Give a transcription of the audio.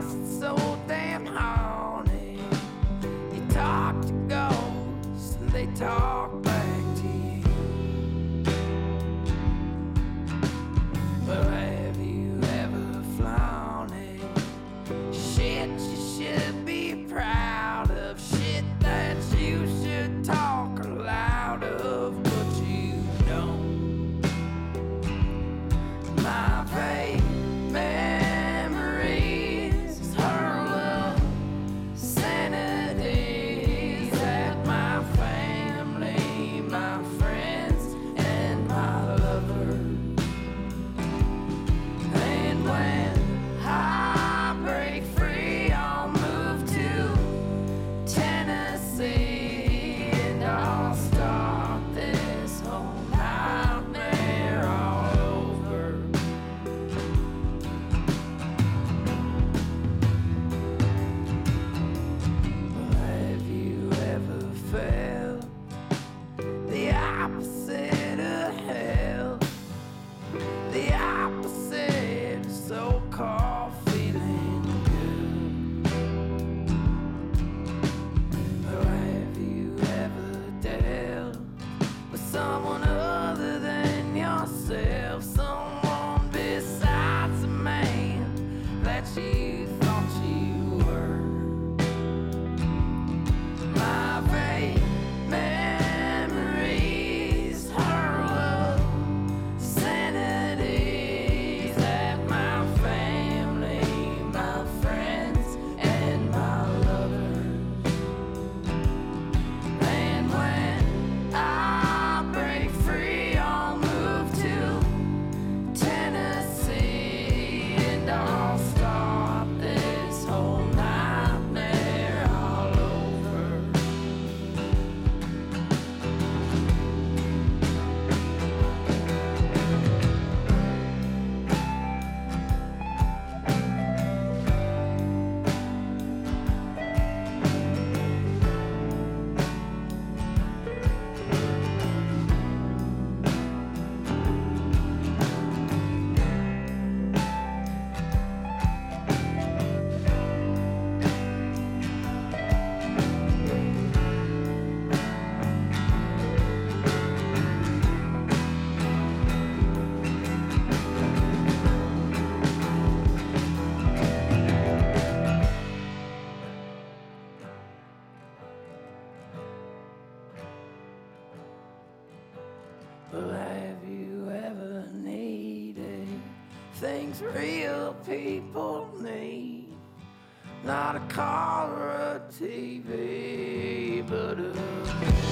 lost. So things real people need. Not a car or a TV, but a.